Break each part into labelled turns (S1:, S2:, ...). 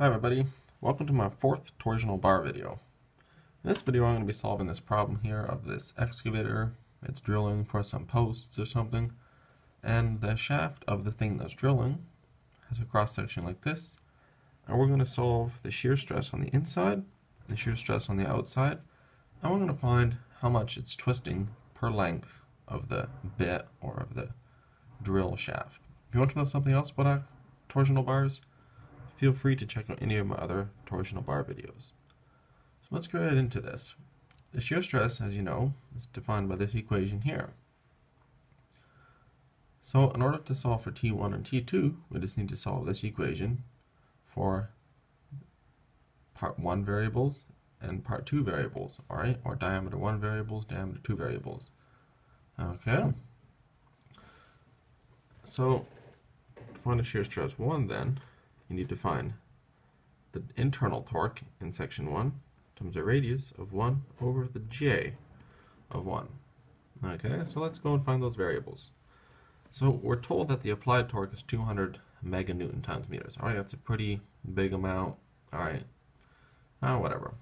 S1: Hi everybody, welcome to my fourth torsional bar video. In this video I'm going to be solving this problem here of this excavator, it's drilling for some posts or something, and the shaft of the thing that's drilling has a cross section like this, and we're going to solve the shear stress on the inside, the shear stress on the outside, and we're going to find how much it's twisting per length of the bit or of the drill shaft. If you want to know something else about torsional bars, feel free to check out any of my other torsional bar videos. So let's go ahead into this. The shear stress, as you know, is defined by this equation here. So in order to solve for T1 and T2, we just need to solve this equation for part 1 variables and part 2 variables, alright? Or diameter 1 variables, diameter 2 variables. Okay. So, to find the shear stress 1 then, you need to find the internal torque in section 1 times the radius of 1 over the j of 1. Okay, so let's go and find those variables. So we're told that the applied torque is 200 meganewton times meters. Alright, that's a pretty big amount. Alright, uh, whatever.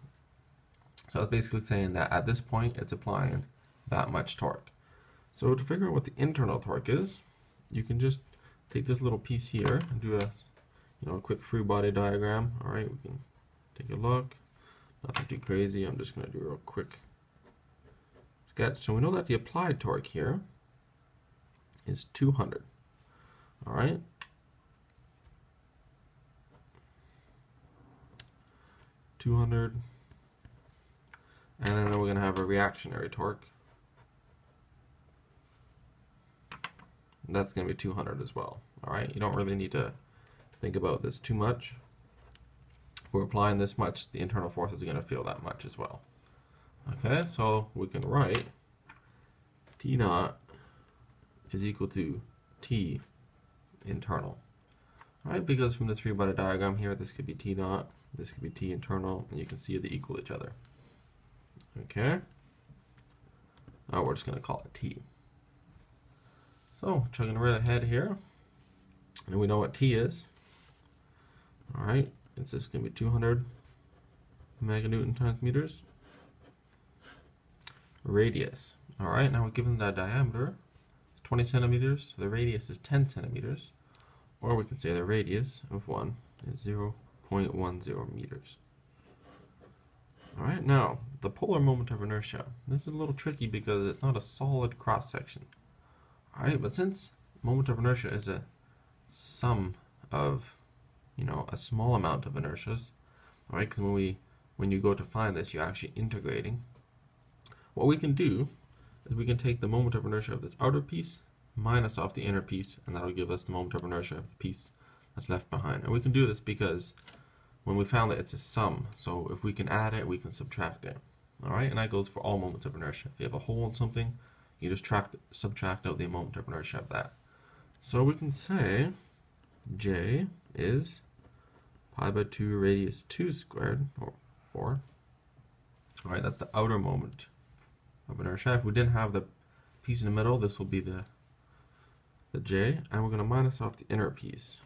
S1: So it's basically saying that at this point it's applying that much torque. So to figure out what the internal torque is, you can just take this little piece here and do a you know a quick free body diagram. All right, we can take a look. Nothing too crazy. I'm just going to do a real quick sketch. So we know that the applied torque here is 200. All right. Two hundred, and then we're going to have a reactionary torque. That's going to be 200 as well. All right, you don't really need to think about this too much. If we're applying this much, the internal forces are going to feel that much as well. Okay, so we can write T naught is equal to T internal. Alright, because from this free body diagram here, this could be T naught, this could be T internal, and you can see they equal each other. Okay? Now we're just going to call it T. So, chugging right ahead here, and we know what T is. Alright, it's just going to be 200 meganewton times meters. Radius. Alright, now we're given the diameter is 20 centimeters, so the radius is 10 centimeters. Or we can say the radius of 1 is 0.10 meters. Alright, now, the polar moment of inertia. This is a little tricky because it's not a solid cross section. Alright, but since moment of inertia is a sum of you know, a small amount of inertias, right? Because when we when you go to find this, you're actually integrating. What we can do is we can take the moment of inertia of this outer piece minus off the inner piece, and that'll give us the moment of inertia of the piece that's left behind. And we can do this because when we found that it's a sum, so if we can add it, we can subtract it. All right, and that goes for all moments of inertia. If you have a hole in something, you just tract, subtract out the moment of inertia of that. So we can say J is pi by 2 radius 2 squared, or 4. Alright, that's the outer moment of inertia. If we didn't have the piece in the middle, this will be the, the j, and we're going to minus off the inner piece.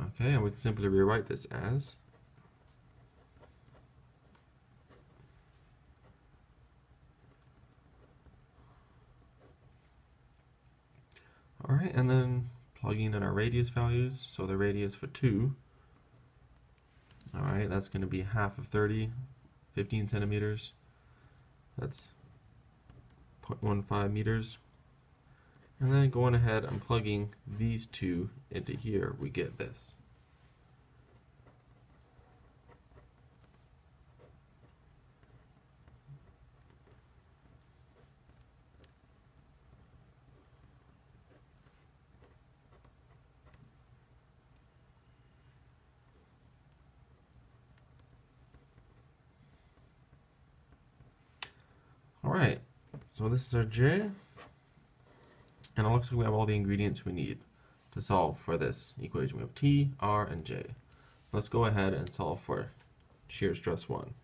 S1: Okay, and we can simply rewrite this as Alright, and then plugging in our radius values. So the radius for 2, alright, that's going to be half of 30, 15 centimeters. That's 0.15 meters. And then going ahead and plugging these two into here, we get this. Alright, so this is our J, and it looks like we have all the ingredients we need to solve for this equation. We have T, R, and J. Let's go ahead and solve for shear stress 1.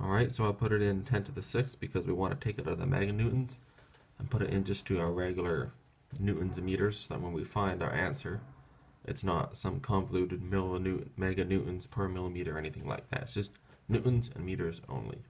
S1: Alright, so I'll put it in 10 to the 6th because we want to take it out of the meganewtons and put it in just to our regular newtons and meters so that when we find our answer, it's not some convoluted millinewton, mega newtons per millimeter or anything like that. It's just newtons and meters only.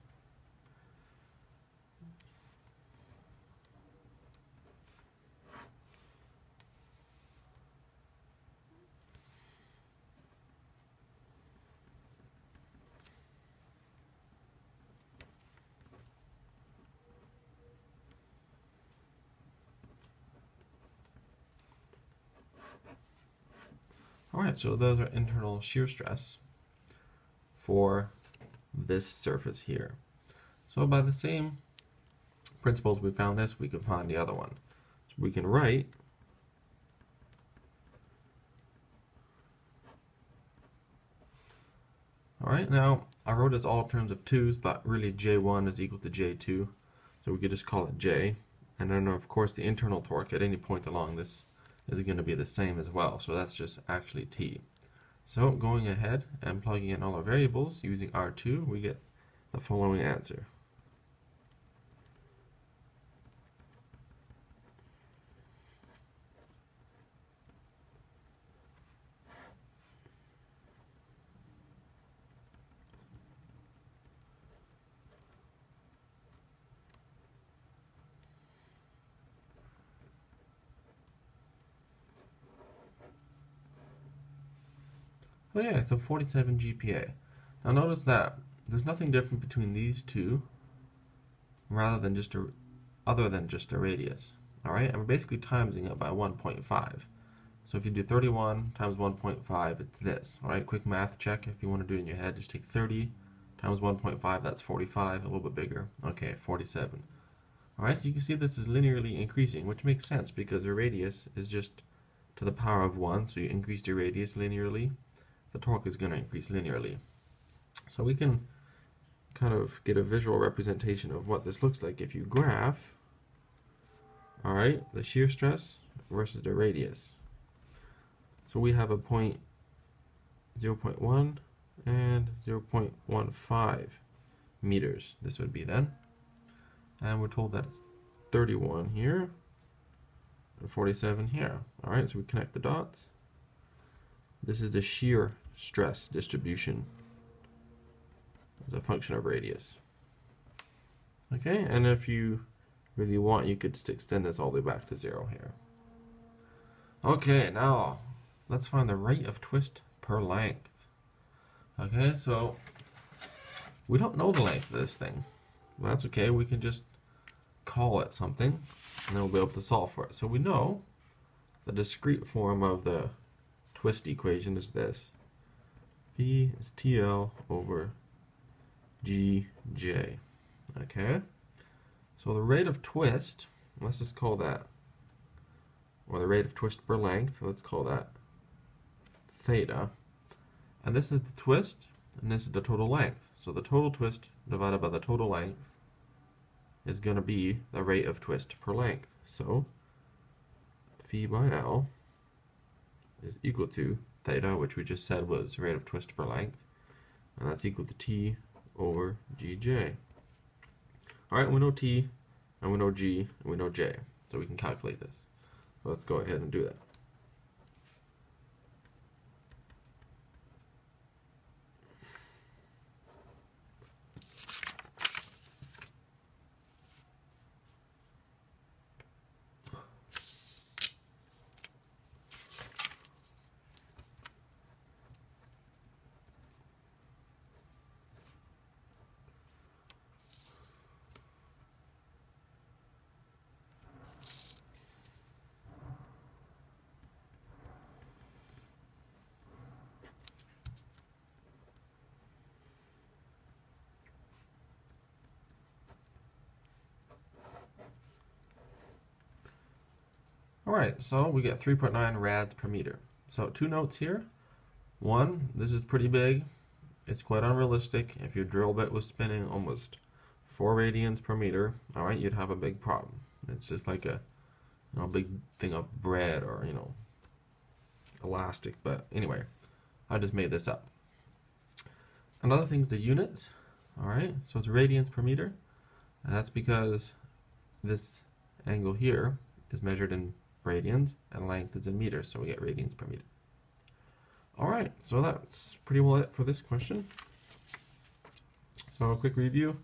S1: Alright, so those are internal shear stress for this surface here. So by the same principles we found this, we can find the other one. So we can write Alright, now I wrote this all in terms of 2's, but really J1 is equal to J2. So we could just call it J. And then of course the internal torque at any point along this is going to be the same as well. So that's just actually t. So going ahead and plugging in all our variables using R2, we get the following answer. Oh yeah, it's a 47 GPa. Now notice that there's nothing different between these two rather than just a other than just a radius. Alright, and we're basically timesing it by 1.5. So if you do 31 times 1.5, it's this. Alright, quick math check if you want to do it in your head. Just take 30 times 1.5, that's 45, a little bit bigger. Okay, 47. Alright, so you can see this is linearly increasing, which makes sense because the radius is just to the power of 1, so you increase the radius linearly, the torque is going to increase linearly. So we can kind of get a visual representation of what this looks like. If you graph all right the shear stress versus the radius. So we have a point 0.1 and 0.15 meters. This would be then. And we're told that it's 31 here and 47 here. All right so we connect the dots. This is the shear stress distribution as a function of radius. Okay, and if you really want, you could just extend this all the way back to zero here. Okay, now let's find the rate of twist per length. Okay, so we don't know the length of this thing. Well, that's okay, we can just call it something, and then we'll be able to solve for it. So we know the discrete form of the twist equation is this. Phi is TL over GJ. Okay? So the rate of twist, let's just call that, or the rate of twist per length, let's call that theta. And this is the twist, and this is the total length. So the total twist divided by the total length is going to be the rate of twist per length. So phi by L is equal to theta, which we just said was rate of twist per length, and that's equal to t over gj. Alright, we know t, and we know g, and we know j, so we can calculate this. So let's go ahead and do that. Alright, so we get 3.9 rads per meter. So two notes here. One, this is pretty big. It's quite unrealistic. If your drill bit was spinning almost 4 radians per meter, alright, you'd have a big problem. It's just like a you know, big thing of bread or, you know, elastic. But anyway, I just made this up. Another thing is the units. Alright, so it's radians per meter. And that's because this angle here is measured in radians and length is in meters, so we get radians per meter. Alright, so that's pretty well it for this question. So a quick review.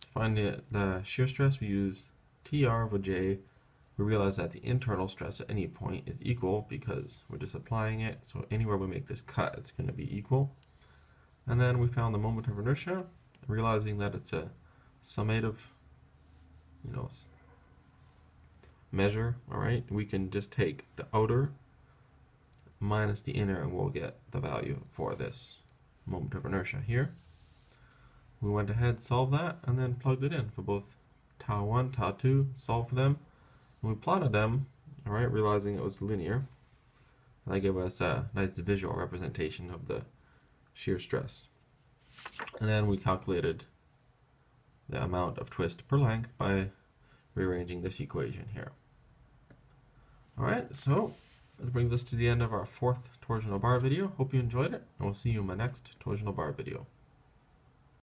S1: To find the, the shear stress, we use TR over J. We realize that the internal stress at any point is equal because we're just applying it. So anywhere we make this cut, it's going to be equal. And then we found the moment of inertia, realizing that it's a summative, you know, measure, all right? We can just take the outer minus the inner and we'll get the value for this moment of inertia here. We went ahead, solved that, and then plugged it in for both tau 1, tau 2, solved for them. And we plotted them, all right, realizing it was linear. And that gave us a nice visual representation of the shear stress. And then we calculated the amount of twist per length by rearranging this equation here. Alright, so this brings us to the end of our fourth torsional bar video. Hope you enjoyed it, and we'll see you in my next torsional bar video.